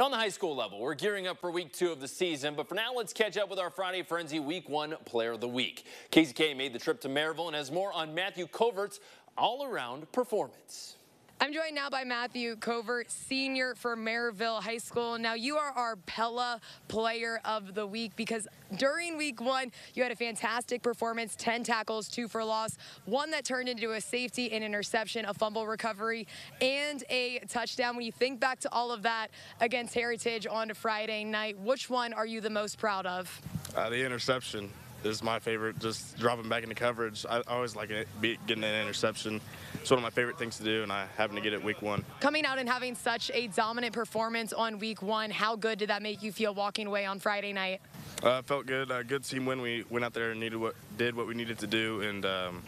Now on the high school level, we're gearing up for week two of the season, but for now, let's catch up with our Friday Frenzy Week One Player of the Week. KZK made the trip to Maryville and has more on Matthew Covert's all-around performance. I'm joined now by Matthew Covert, senior for Maryville High School. Now, you are our Pella Player of the Week because during week one, you had a fantastic performance 10 tackles, two for loss, one that turned into a safety and interception, a fumble recovery, and a touchdown. When you think back to all of that against Heritage on Friday night, which one are you the most proud of? Uh, the interception is my favorite. Just dropping back into coverage. I, always like it, getting an interception. It's one of my favorite things to do, and I happen to get it week one. Coming out and having such a dominant performance on week one, how good did that make you feel walking away on Friday night? Uh, felt good. Uh, good team win. We went out there and needed what, did what we needed to do, and um,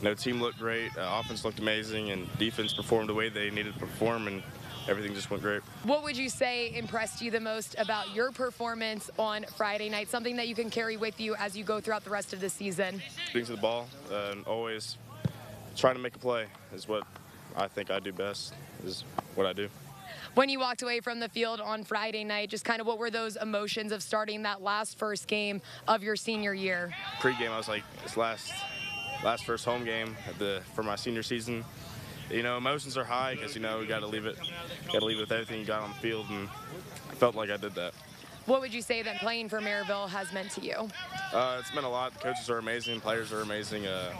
you know, team looked great. Uh, offense looked amazing, and defense performed the way they needed to perform. And everything just went great. What would you say impressed you the most about your performance on Friday night? Something that you can carry with you as you go throughout the rest of the season? Getting to the ball and always trying to make a play is what I think I do best, is what I do. When you walked away from the field on Friday night, just kind of what were those emotions of starting that last first game of your senior year? Pre-game, I was like, it's last, last first home game the, for my senior season you know, emotions are high because you know we got to leave it, got to leave it with everything you got on the field, and I felt like I did that. What would you say that playing for Maryville has meant to you? Uh, it's meant a lot. The coaches are amazing, players are amazing. Uh,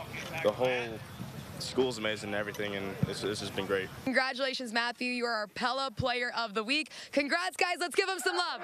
the whole school's amazing and everything, and this, this has been great. Congratulations, Matthew. You are our Pella Player of the Week. Congrats, guys. Let's give them some love.